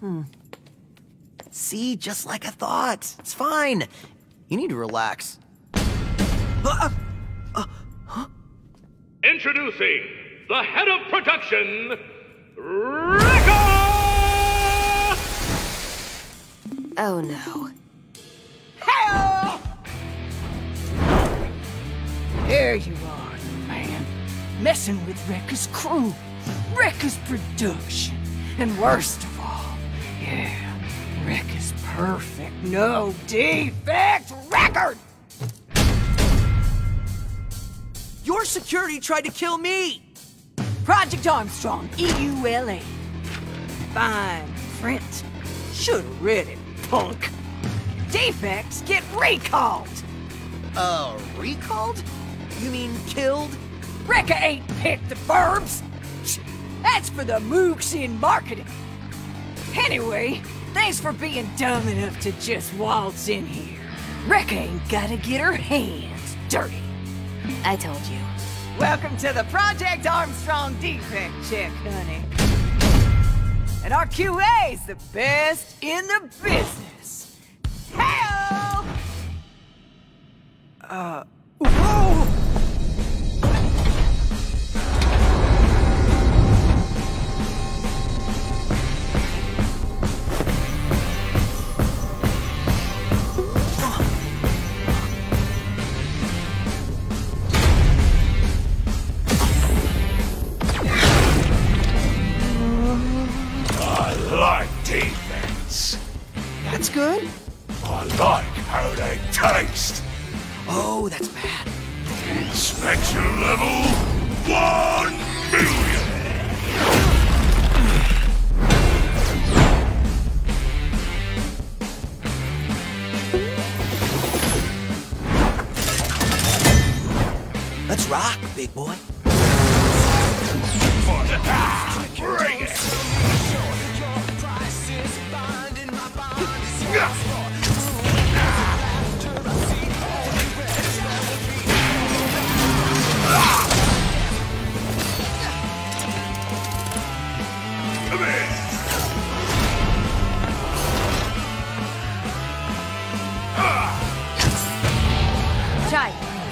Hmm. See, just like I thought. It's fine. You need to relax. Introducing the head of production, Rekka! Oh no. There you are, man. Messing with Rekka's crew, Rekka's production. And worst of all, yeah, Rekka's perfect, no defect record! Your security tried to kill me! Project Armstrong, EULA. Fine print. Should've read it, punk. Defects get recalled. Uh, recalled? You mean killed? Rekka ain't picked the verbs. That's for the mooks in marketing. Anyway, thanks for being dumb enough to just waltz in here. Rekka ain't gotta get her hands dirty. I told you. Welcome to the Project Armstrong defect check, honey. And our QA's the best in the business. Hell! Uh,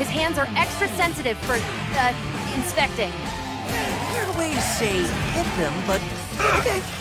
his hands are extra sensitive for, uh, inspecting. Way say hit them, but okay.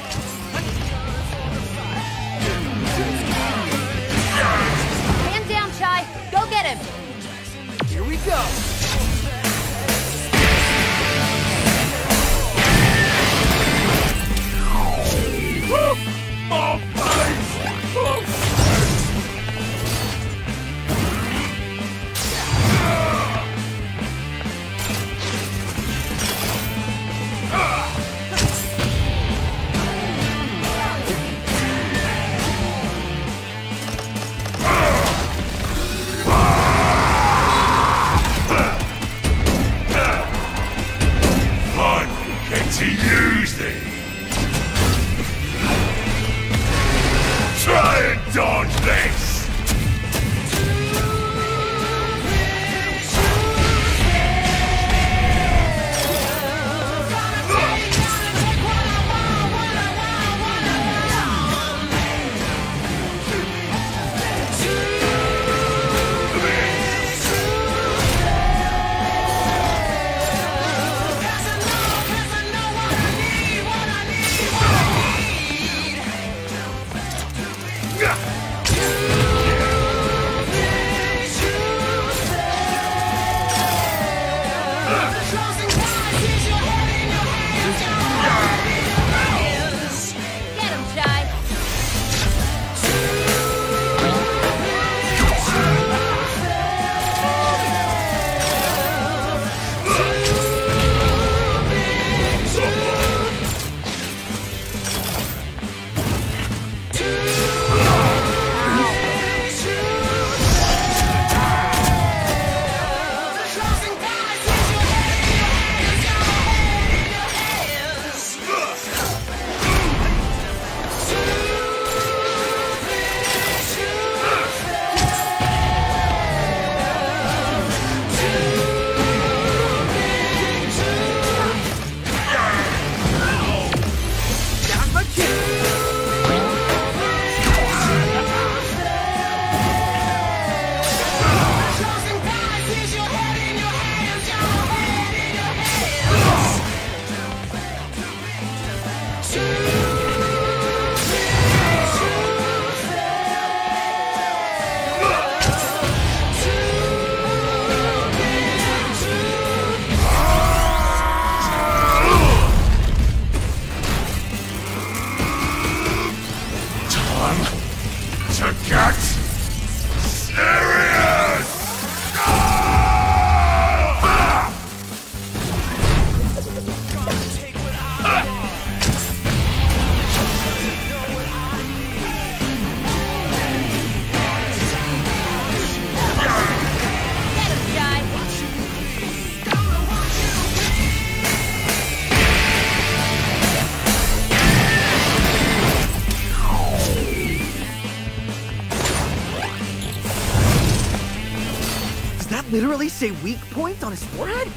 Say weak point on his forehead?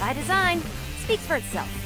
By design, speaks for itself.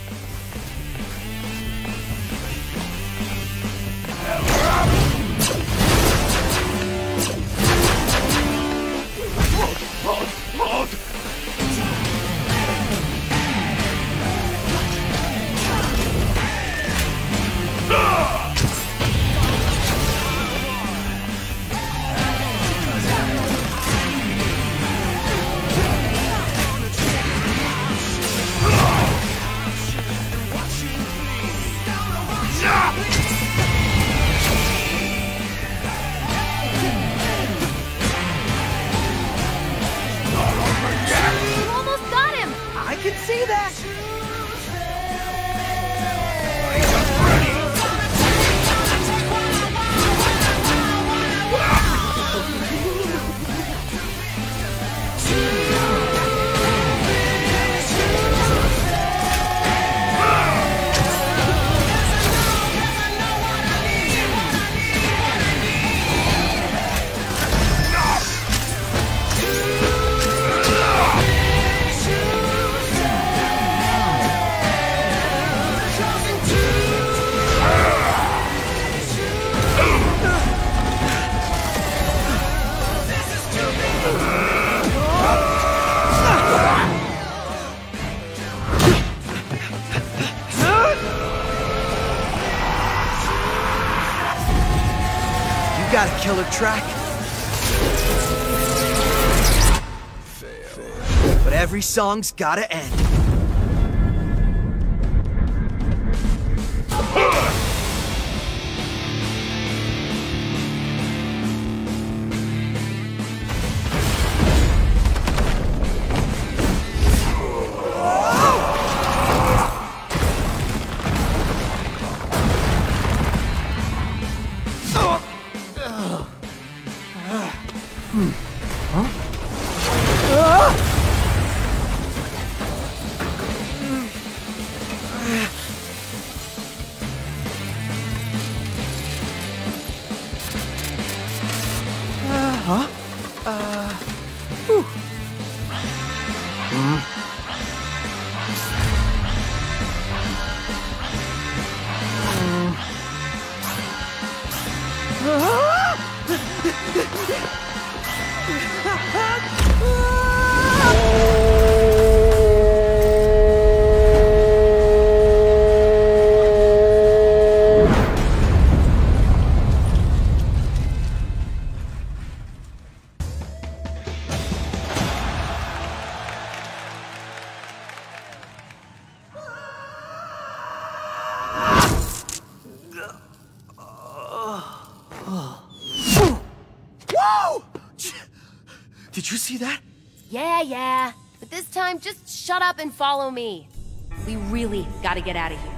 Song's gotta end. Whoa! Did you see that? Yeah, yeah. But this time, just shut up and follow me. We really gotta get out of here.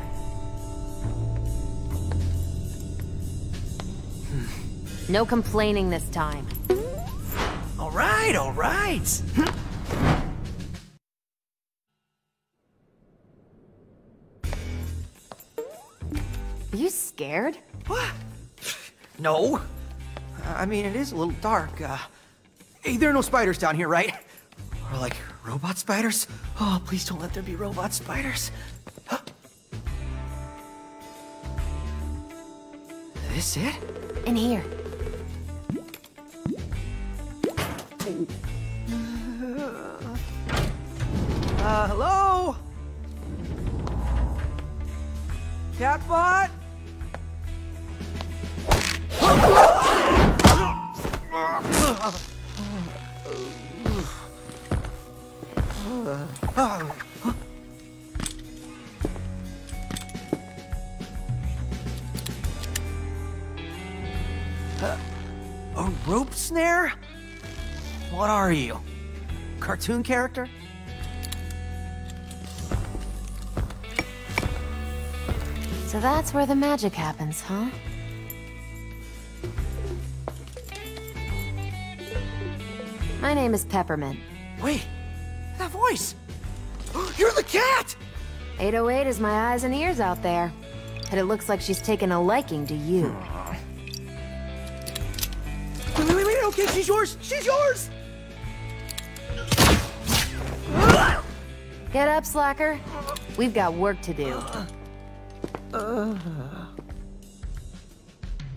No complaining this time. All right, all right. Are you scared? What? No. I mean, it is a little dark. Uh, hey, there are no spiders down here, right? Or like robot spiders? Oh, please don't let there be robot spiders. Huh? This it? In here. Uh, hello? Catbot? Uh, a rope snare? What are you? Cartoon character? So that's where the magic happens, huh? My name is Peppermint. Wait, voice! You're the cat! 808 is my eyes and ears out there. And it looks like she's taken a liking to you. Wait, wait, wait, wait, okay, she's yours! She's yours! Get up, slacker. We've got work to do.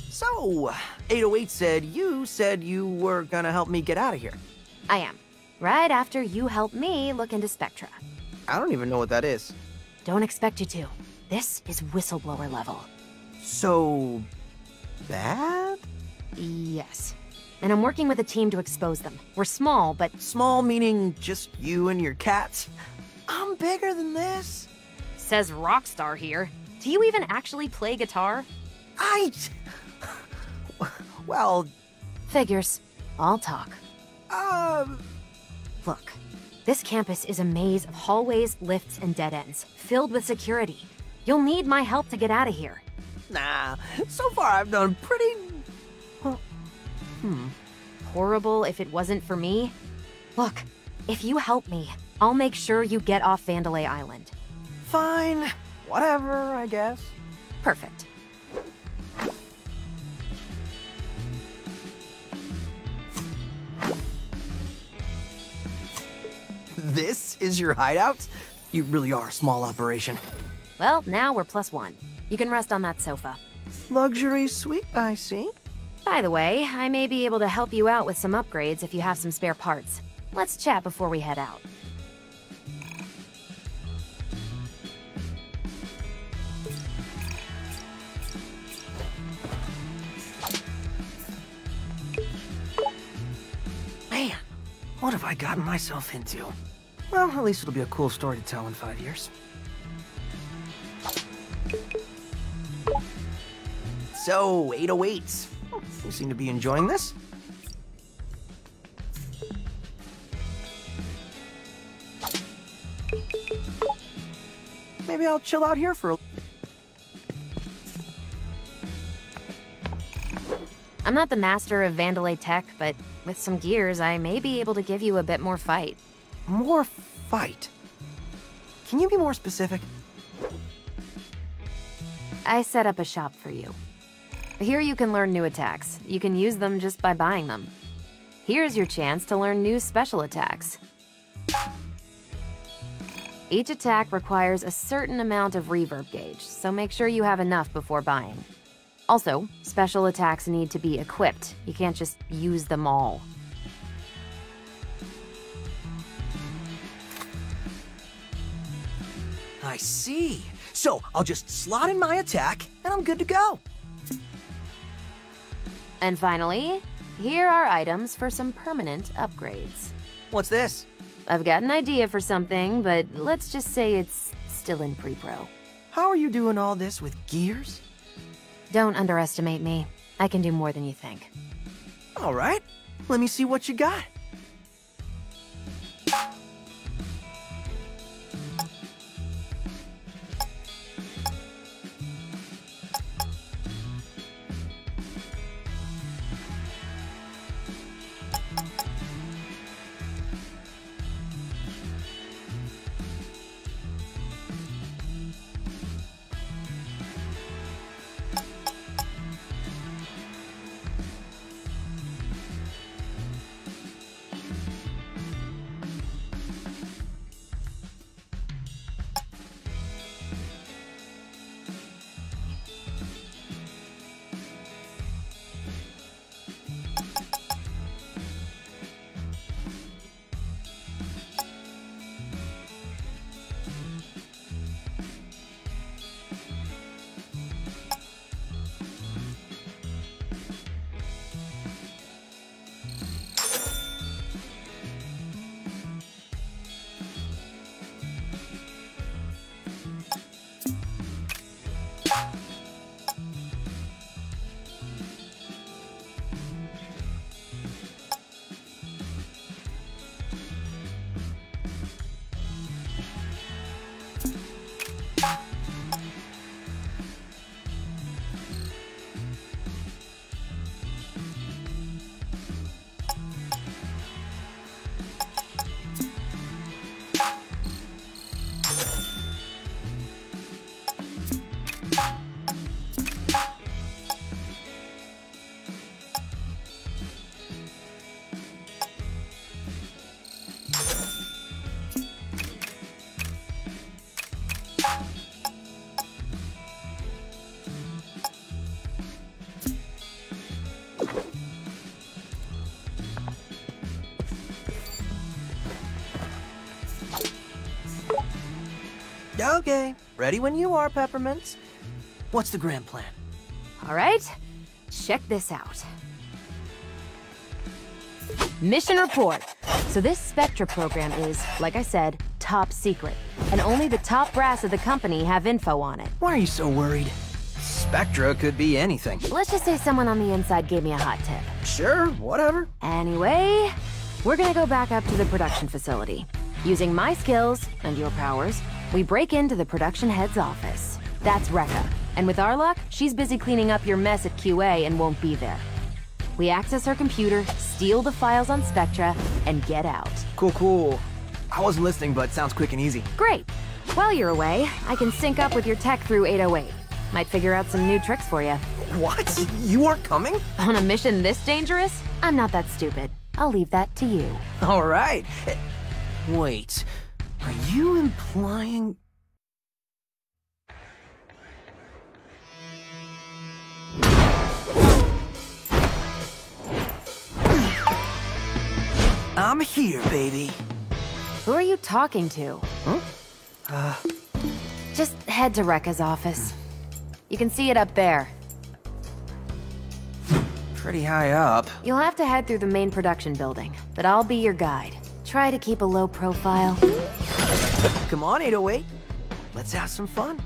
So, 808 said you said you were gonna help me get out of here. I am. Right after you help me look into Spectra. I don't even know what that is. Don't expect you to. This is whistleblower level. So... bad? Yes. And I'm working with a team to expose them. We're small, but Small meaning just you and your cats? I'm bigger than this. says Rockstar here. Do you even actually play guitar? I... Well, Figures. I'll talk. um... Look, this campus is a maze of hallways, lifts, and dead ends, filled with security. You'll need my help to get out of here. Nah, so far I've done pretty... Hmm. Horrible if it wasn't for me. Look, if you help me, I'll make sure you get off Vandelay Island. fine. Whatever, I guess. Perfect. This is your hideout? You really are a small operation. Well, now we're plus one. You can rest on that sofa. Luxury suite, I see. By the way, I may be able to help you out with some upgrades if you have some spare parts. Let's chat before we head out. Man, what have I gotten myself into? Well, at least it'll be a cool story to tell in five years. So, 808s. You seem to be enjoying this. Maybe I'll chill out here for a... I'm not the master of Vandelay tech, but with some gears, I may be able to give you a bit more fight. More fight. Can you be more specific? I set up a shop for you. Here you can learn new attacks. You can use them just by buying them. Here's your chance to learn new special attacks. Each attack requires a certain amount of reverb gauge, so make sure you have enough before buying. Also, special attacks need to be equipped. You can't just use them all. I see. So, I'll just slot in my attack, and I'm good to go. And finally, here are items for some permanent upgrades. What's this? I've got an idea for something, but let's just say it's still in pre-pro. How are you doing all this with gears? Don't underestimate me. I can do more than you think. All right, let me see what you got. Okay, ready when you are, Peppermints. What's the grand plan? All right, check this out. Mission report. So this Spectra program is, like I said, top secret. And only the top brass of the company have info on it. Why are you so worried? Spectra could be anything. Let's just say someone on the inside gave me a hot tip. Sure, whatever. Anyway, we're gonna go back up to the production facility. Using my skills and your powers, we break into the production head's office. That's Rekka. And with our luck, she's busy cleaning up your mess at QA and won't be there. We access her computer, steal the files on Spectra, and get out. Cool, cool. I wasn't listening, but sounds quick and easy. Great. While you're away, I can sync up with your tech through 808. Might figure out some new tricks for you. What? You aren't coming? On a mission this dangerous? I'm not that stupid. I'll leave that to you. All right. Wait, are you implying... I'm here, baby. Who are you talking to? Huh? Uh... Just head to Rekka's office. You can see it up there. Pretty high up. You'll have to head through the main production building, but I'll be your guide. Try to keep a low profile. Come on, 808. Let's have some fun.